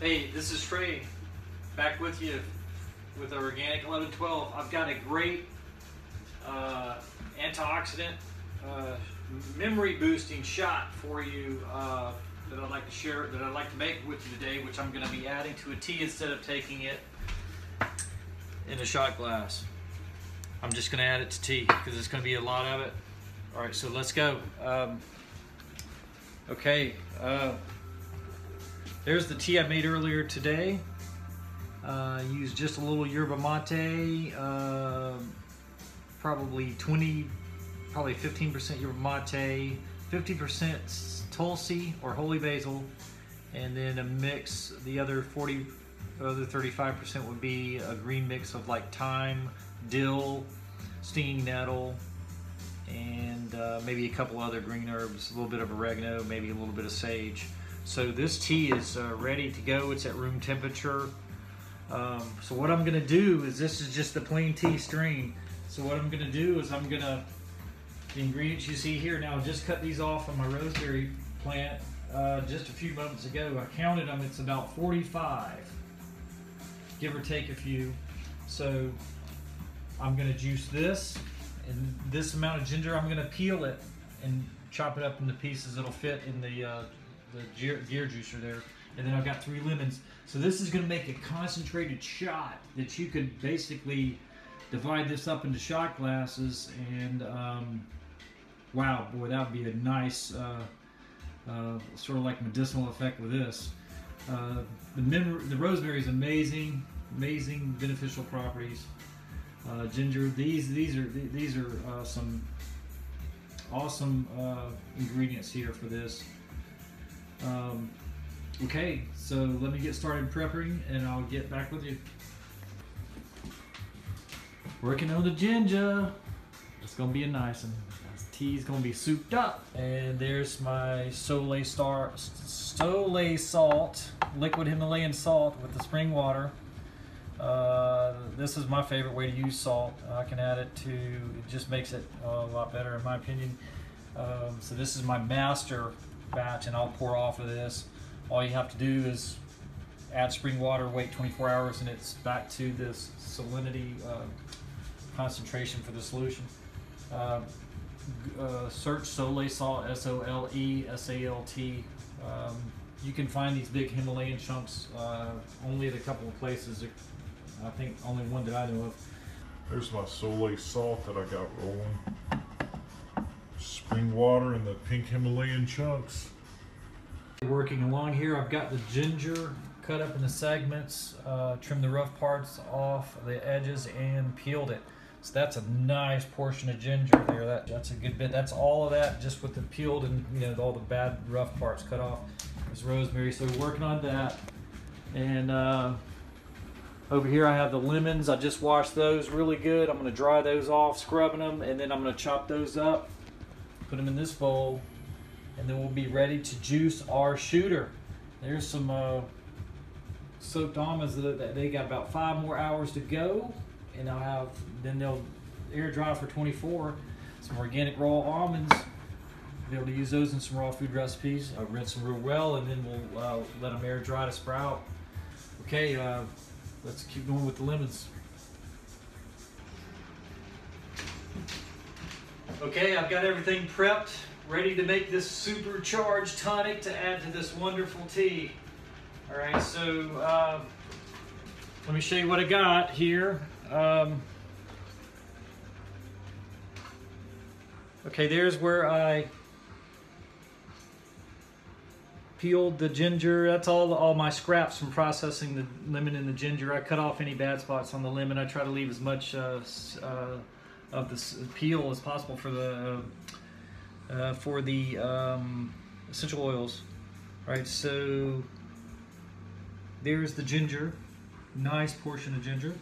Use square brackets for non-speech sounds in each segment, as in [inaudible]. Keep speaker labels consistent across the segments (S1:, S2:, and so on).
S1: Hey, this is Trey, back with you with our Organic 1112. I've got a great uh, antioxidant, uh, memory boosting shot for you uh, that I'd like to share, that I'd like to make with you today, which I'm going to be adding to a tea instead of taking it in a shot glass. I'm just going to add it to tea because it's going to be a lot of it. All right, so let's go. Um, okay. There's the tea I made earlier today. Uh, used just a little yerba mate, uh, probably 20, probably 15% yerba mate, 50% tulsi or holy basil, and then a mix. The other 40, other 35% would be a green mix of like thyme, dill, stinging nettle, and uh, maybe a couple other green herbs, a little bit of oregano, maybe a little bit of sage. So this tea is uh, ready to go. It's at room temperature. Um, so what I'm gonna do is this is just the plain tea stream. So what I'm gonna do is I'm gonna, the ingredients you see here, now I just cut these off on my rosemary plant uh, just a few moments ago. I counted them, it's about 45, give or take a few. So I'm gonna juice this and this amount of ginger, I'm gonna peel it and chop it up into pieces that'll fit in the uh, the gear, gear juicer there. And then I've got three lemons. So this is gonna make a concentrated shot that you could basically divide this up into shot glasses and um, wow, boy, that would be a nice uh, uh, sort of like medicinal effect with this. Uh, the, the rosemary is amazing, amazing beneficial properties. Uh, ginger, these these are these are uh, some awesome uh, ingredients here for this. Um, okay, so let me get started prepping and I'll get back with you. Working on the ginger. It's gonna be a nice one. Tea's gonna be souped up. And there's my Sole Star Sole salt, liquid Himalayan salt with the spring water. Uh, this is my favorite way to use salt. I can add it to, it just makes it a lot better in my opinion. Um, so this is my master batch and I'll pour off of this. All you have to do is add spring water, wait 24 hours, and it's back to this salinity uh, concentration for the solution. Uh, uh, search Sole Salt, S-O-L-E-S-A-L-T. Um, you can find these big Himalayan chunks uh, only at a couple of places. I think only one that I know of.
S2: There's my Sole salt that I got rolling spring water and the pink Himalayan chunks.
S1: Working along here, I've got the ginger cut up into segments, uh, trimmed the rough parts off the edges and peeled it. So that's a nice portion of ginger there. That, that's a good bit. That's all of that just with the peeled and you know all the bad rough parts cut off. There's rosemary. So working on that. And uh, over here I have the lemons. I just washed those really good. I'm going to dry those off, scrubbing them, and then I'm going to chop those up put them in this bowl, and then we'll be ready to juice our shooter. There's some uh, soaked almonds that they got about five more hours to go, and I'll have then they'll air dry for 24. Some organic raw almonds. Be able to use those in some raw food recipes. I'll rinse them real well, and then we'll uh, let them air dry to sprout. Okay, uh, let's keep going with the lemons. Okay, I've got everything prepped, ready to make this supercharged tonic to add to this wonderful tea. All right, so uh, let me show you what I got here. Um, okay, there's where I peeled the ginger. That's all all my scraps from processing the lemon and the ginger. I cut off any bad spots on the lemon. I try to leave as much uh, uh, of the peel as possible for the uh, for the um, essential oils. All right, so there's the ginger, nice portion of ginger.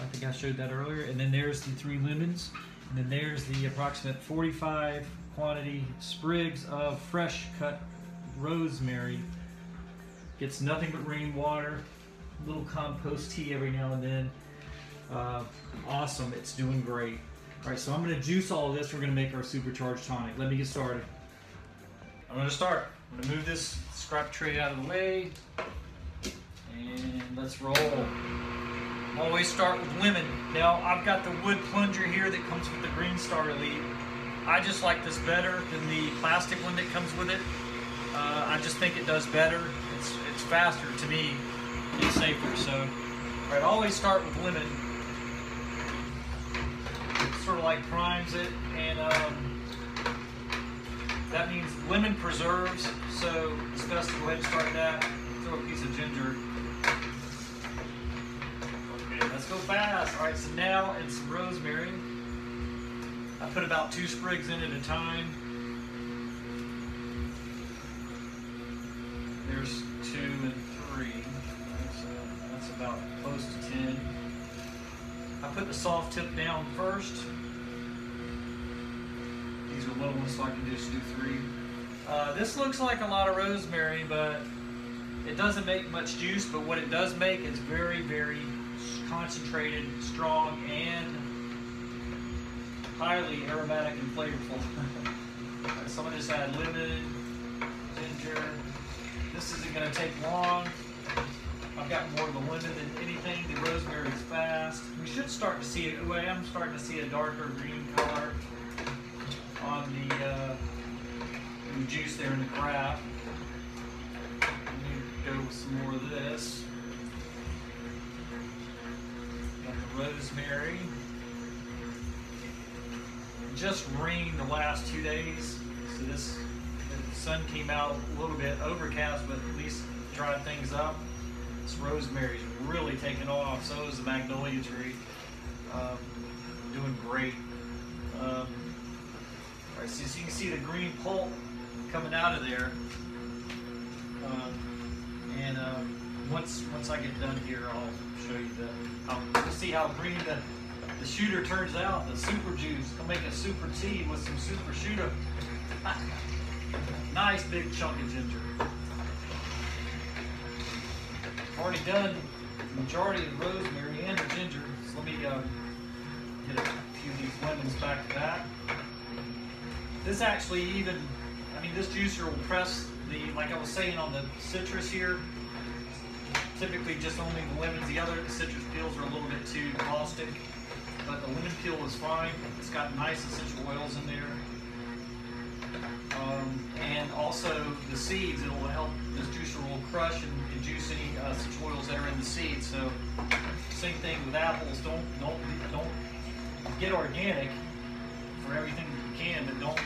S1: I think I showed that earlier. And then there's the three lemons. And then there's the approximate 45 quantity sprigs of fresh cut rosemary. Gets nothing but rainwater, a little compost tea every now and then. Uh, awesome, it's doing great. All right, so I'm gonna juice all of this. We're gonna make our supercharged tonic. Let me get started. I'm gonna start. I'm gonna move this scrap tray out of the way. And let's roll. Always start with lemon. Now I've got the wood plunger here that comes with the Green Star Elite. I just like this better than the plastic one that comes with it. Uh, I just think it does better. It's it's faster to me. It's safer. So, all right, always start with lemon. Sort of like primes it, and um, that means lemon preserves. So it's best to go ahead and start that. Throw a piece of ginger. Okay, let's go fast. All right, so now it's rosemary. I put about two sprigs in at a time. There's two and three. Uh, that's about put the soft tip down first. These are little ones, so I can just do three. Uh, this looks like a lot of rosemary, but it doesn't make much juice. But what it does make is very, very concentrated, strong, and highly aromatic and flavorful. so I'm gonna just add lemon, ginger. This isn't gonna take long. I've got more of the lemon than anything. The rosemary is fast. We should start to see it. Well, I'm starting to see a darker green color on the, uh, the juice there in the craft. Go with some more of this. Got the rosemary just rained the last two days, so this the sun came out a little bit overcast, but at least dried things up. This rosemary's really taken off. So is the magnolia tree. Um, doing great. Um, all right, so, so you can see the green pulp coming out of there. Um, and um, once once I get done here, I'll show you the. I'll see how green the the shooter turns out, the super juice. I'll make a super tea with some super shooter. [laughs] nice big chunk of ginger. Already done the majority of the rosemary and the ginger. So let me uh, get a few of these lemons back to that. This actually even, I mean, this juicer will press the, like I was saying on the citrus here, typically just only the lemons. The other the citrus peels are a little bit too caustic but the lemon peel is fine. It's got nice essential oils in there. Also the seeds, it'll help, this juicer will crush and, and juice any uh, oils that are in the seeds. So same thing with apples, don't, don't, don't get organic for everything that you can, but don't,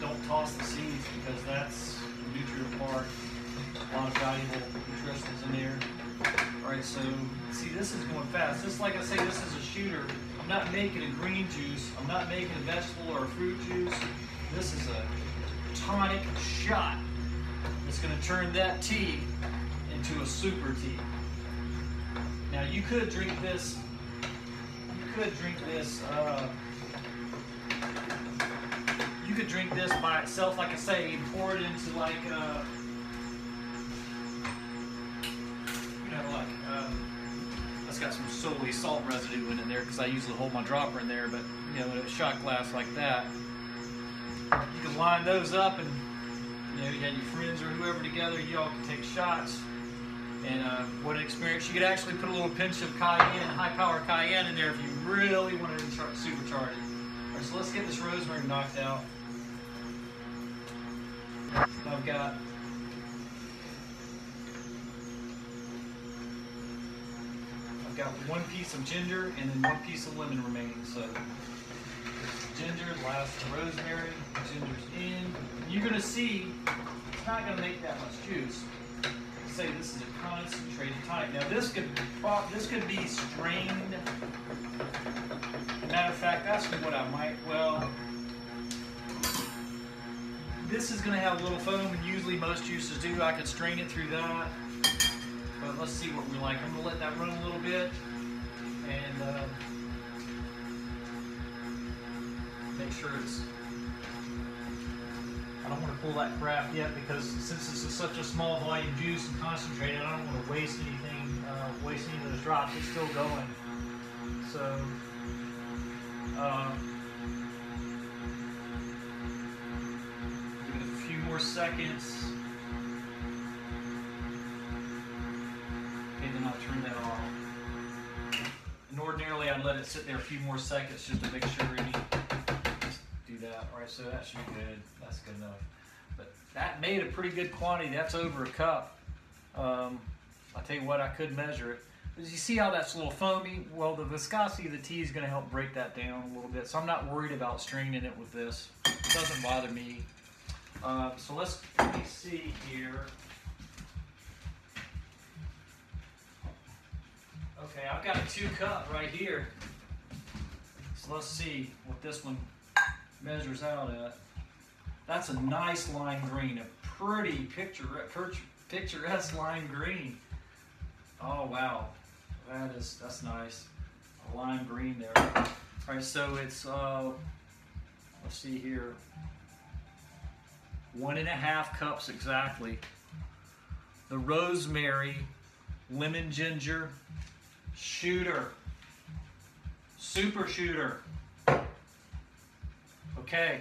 S1: don't toss the seeds because that's the nutrient part. A lot of valuable nutritionals in there. All right, so see, this is going fast. This, like I say, this is a shooter. I'm not making a green juice. I'm not making a vegetable or a fruit juice. Shot. It's going to turn that tea into a super tea. Now, you could drink this. You could drink this. Uh, you could drink this by itself, like I say, and pour it into like. Uh, you know, like, uh, that's got some solely salt residue in it there because I usually hold my dropper in there, but you know, in a shot glass like that, you can line those up and you know, you had your friends or whoever together, you all can take shots. And uh, what an experience. You could actually put a little pinch of cayenne, high power cayenne in there if you really wanted to supercharge it. All right, so let's get this rosemary knocked out. I've got I've got one piece of ginger and then one piece of lemon remaining. So ginger, last rosemary, ginger's in. You're gonna see it's not gonna make that much juice. Say this is a concentrated type. Now this could this could be strained. Matter of fact, that's what I might well. This is going to have a little foam, and usually most juices do. I could strain it through that. But let's see what we like. I'm gonna let that run a little bit and uh, it's. I don't want to pull that crap yet because since this is such a small volume juice and concentrated, I don't want to waste anything, uh, waste any of those drops. It's still going. So. Uh, give it a few more seconds. And then I'll turn that off. And ordinarily I'd let it sit there a few more seconds just to make sure All right, so that should be good. That's good enough. But that made a pretty good quantity. That's over a cup. Um, I'll tell you what, I could measure it. As you see how that's a little foamy? Well, the viscosity of the tea is going to help break that down a little bit. So I'm not worried about straining it with this. It doesn't bother me. Uh, so let's let me see here. Okay, I've got a two cup right here. So let's see what this one measures out at. That's a nice lime green, a pretty picture, picturesque lime green. Oh wow, that is that's nice. A lime green there. All right, so it's uh, let's see here, one and a half cups exactly. The rosemary, lemon ginger, shooter, super shooter. Okay.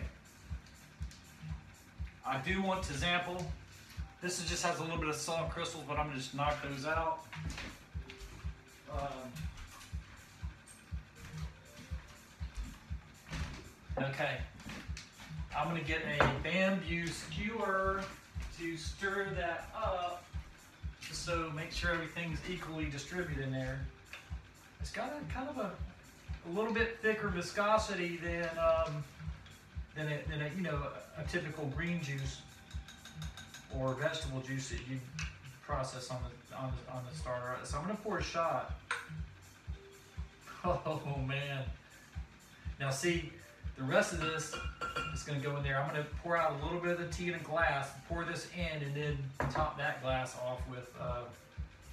S1: I do want to sample. This is just has a little bit of salt crystals, but I'm gonna just knock those out. Um, okay. I'm gonna get a bamboo skewer to stir that up, so make sure everything's equally distributed in there. It's got a kind of a, a little bit thicker viscosity than um, than, a, than a, you know a, typical green juice or vegetable juice that you process on the on the, on the starter. So I'm gonna pour a shot. [laughs] Oh man! Now see, the rest of this is gonna go in there. I'm gonna pour out a little bit of the tea in a glass, pour this in, and then top that glass off with uh,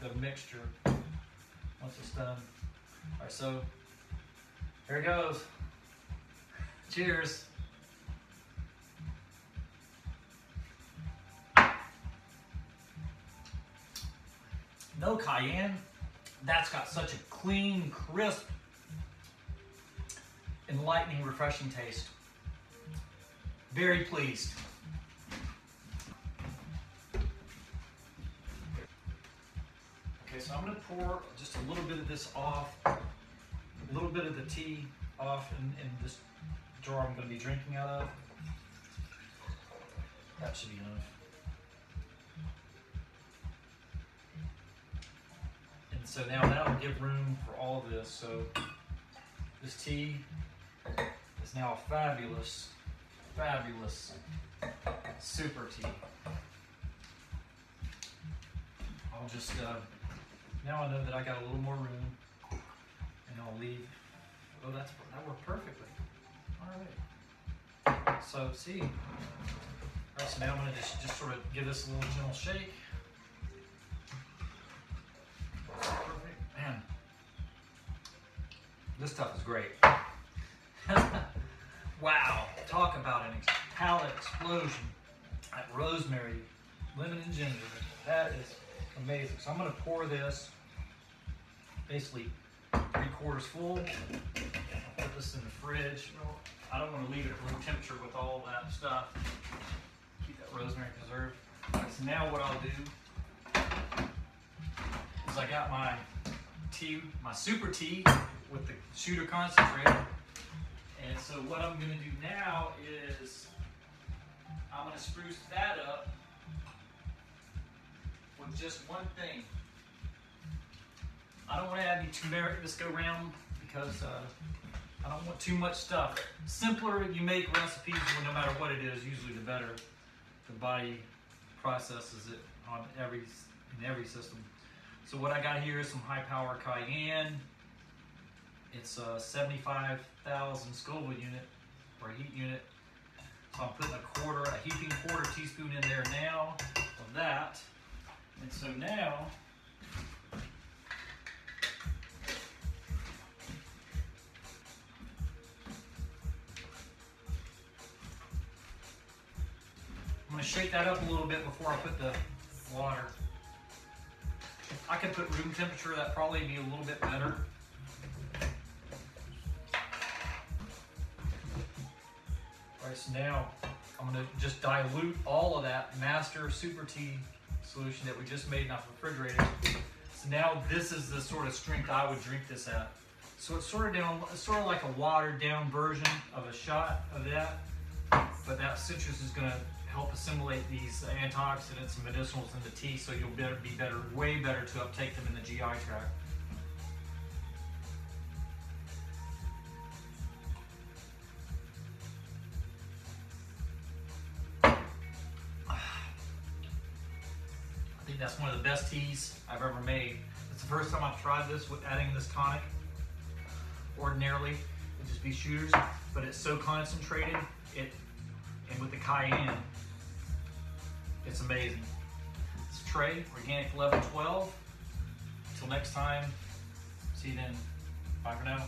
S1: the mixture once it's done. All right, so here it goes. [laughs] Cheers. No cayenne. That's got such a clean, crisp, enlightening, refreshing taste. Very pleased. Okay, so I'm to pour just a little bit of this off, a little bit of the tea off in, in this jar I'm to be drinking out of. That should be enough. So now that'll give room for all of this. So this tea is now a fabulous, fabulous super tea. I'll just, uh, now I know that I got a little more room and I'll leave. Oh, that's, that worked perfectly. All right. So see, so now I'm gonna just, just sort of give this a little gentle shake. This stuff is great. [laughs] wow, talk about an ex- palate explosion. That rosemary, lemon and ginger, that is amazing. So I'm gonna pour this basically three quarters full. I'll put this in the fridge. I don't want to leave it at room temperature with all that stuff. Keep that rosemary preserved. So now what I'll do is I got my tea, my super tea with the shooter concentrate. And so what I'm gonna do now is I'm gonna spruce that up with just one thing. I don't want to add any turmeric this go round because uh, I don't want too much stuff. Simpler you make recipes, no matter what it is, usually the better. The body processes it on every in every system. So what I got here is some high power cayenne. It's a 75,000 Scoville unit or heat unit. So I'm putting a quarter, a heaping quarter teaspoon in there now of that. And so now I'm to shake that up a little bit before I put the water. I could put room temperature, that probably be a little bit better. So now I'm to just dilute all of that master super tea solution that we just made in our refrigerator So now this is the sort of strength I would drink this at. So it's sort of down, it's sort of like a watered down version of a shot of that, but that citrus is to help assimilate these antioxidants and medicinals in the tea, so you'll be better, way better to uptake them in the GI tract. That's one of the best teas I've ever made. It's the first time I've tried this with adding this tonic. Ordinarily, it'd just be shooters, but it's so concentrated. It and with the cayenne, it's amazing. It's Trey, Organic 1112. Until next time, see you then. Bye for now.